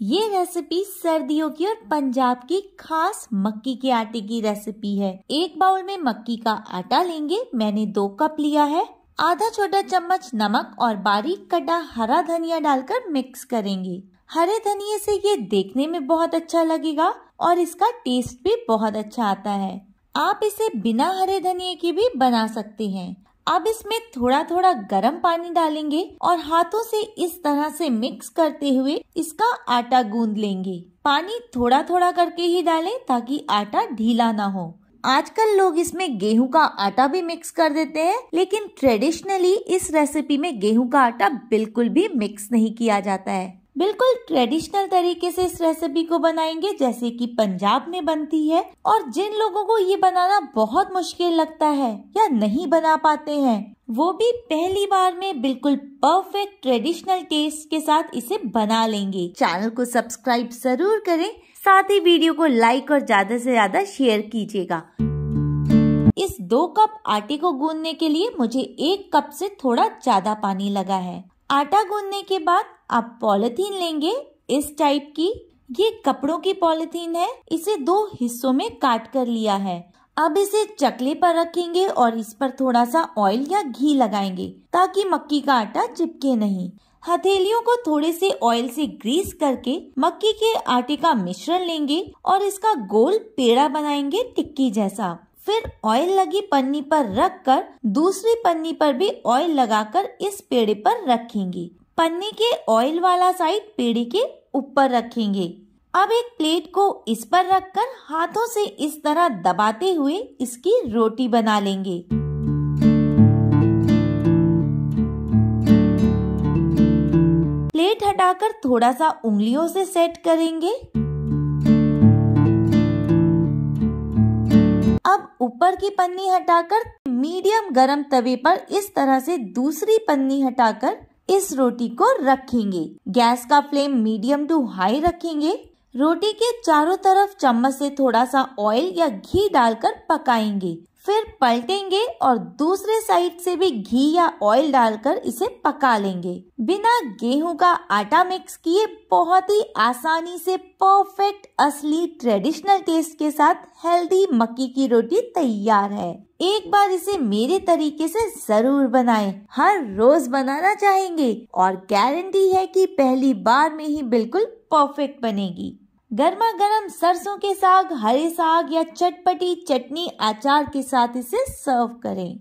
ये रेसिपी सर्दियों की और पंजाब की खास मक्की के आटे की रेसिपी है। एक बाउल में मक्की का आटा लेंगे। मैंने दो कप लिया है। आधा छोटा चम्मच नमक और बारीक कटा हरा धनिया डालकर मिक्स करेंगे। हरे धनिया से ये देखने में बहुत अच्छा लगेगा और इसका टेस्ट भी बहुत अच्छा आता है। आप इसे बिना हरे धनिया के भी बना सकते हैं। अब इसमें थोड़ा थोड़ा गर्म पानी डालेंगे और हाथों से इस तरह से मिक्स करते हुए इसका आटा गूंद लेंगे। पानी थोड़ा थोड़ा करके ही डालें ताकि आटा ढीला ना हो। आजकल लोग इसमें गेहूँ का आटा भी मिक्स कर देते हैं, लेकिन ट्रेडिशनली इस रेसिपी में गेहूँ का आटा बिल्कुल भी मिक्स नहीं किया जाता है। बिल्कुल ट्रेडिशनल तरीके से इस रेसिपी को बनाएँगे, जैसे कि पंजाब में बनती है, और जिन लोगों को ये बनाना बहुत मुश्किल लगता है या नहीं बना पाते हैं, वो भी पहली बार में बिल्कुल परफेक्ट ट्रेडिशनल टेस्ट के साथ इसे बना लेंगे। चैनल को सब्सक्राइब ज़रूर करें, साथ ही वीडियो को लाइक और ज़्यादा से ज़्यादा शेयर कीजिएगा। इस दो कप आटे को गूंदने के लिए मुझे एक कप से थोड़ा ज़्यादा पानी लगा है। आटा गूंदने के बाद आप पॉलिथीन लेंगे इस टाइप की। ये कपड़ों की पॉलिथीन है। इसे दो हिस्सों में काट कर लिया है। अब इसे चकले पर रखेंगे और इस पर थोड़ा सा ऑयल या घी लगाएँगे ताकि मक्की का आटा चिपके नहीं। हथेलियों को थोड़े से ऑयल से ग्रीस करके मक्की के आटे का मिश्रण लेंगे और इसका गोल पेड़ा बनाएँगे टिक्की जैसा। फिर ऑयल लगी पन्नी पर रख कर दूसरी पन्नी पर भी ऑयल लगाकर इस पेड़े पर रखेंगे। पन्नी के ऑयल वाला साइड पेड़े के ऊपर रखेंगे। अब एक प्लेट को इस पर रखकर हाथों से इस तरह दबाते हुए इसकी रोटी बना लेंगे। प्लेट हटाकर थोड़ा सा उंगलियों से सेट करेंगे। अब ऊपर की पन्नी हटाकर मीडियम गरम तवे पर इस तरह से दूसरी पन्नी हटाकर इस रोटी को रखेंगे। गैस का फ्लेम मीडियम टू हाई रखेंगे। रोटी के चारों तरफ़ चम्मच से थोड़ा सा ऑयल या घी डालकर पकाएँगे। फिर पलटेंगे और दूसरे साइड से भी घी या ऑयल डालकर इसे पका लेंगे। बिना गेहूँ का आटा मिक्स किए बहुत ही आसानी से परफेक्ट असली ट्रेडिशनल टेस्ट के साथ हेल्दी मक्की की रोटी तैयार है। एक बार इसे मेरे तरीके से ज़रूर बनाएँ। हर रोज बनाना चाहेंगे और गारंटी है कि पहली बार में ही बिल्कुल परफेक्ट बनेगी। गर्मा गर्म सरसों के साग, हरे साग या चटपटी चटनी अचार के साथ इसे सर्व करें।